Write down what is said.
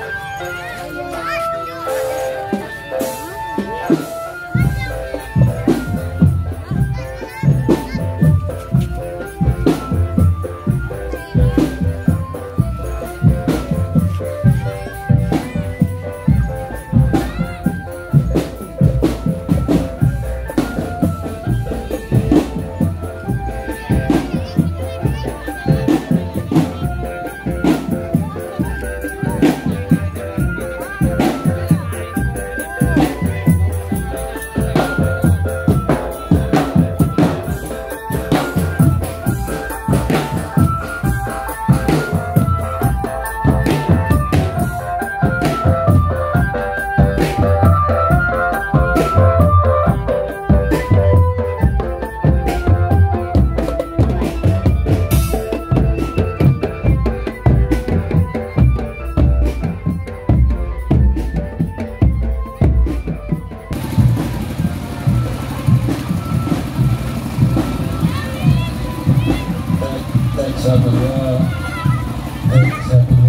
Anne. Satu dua satu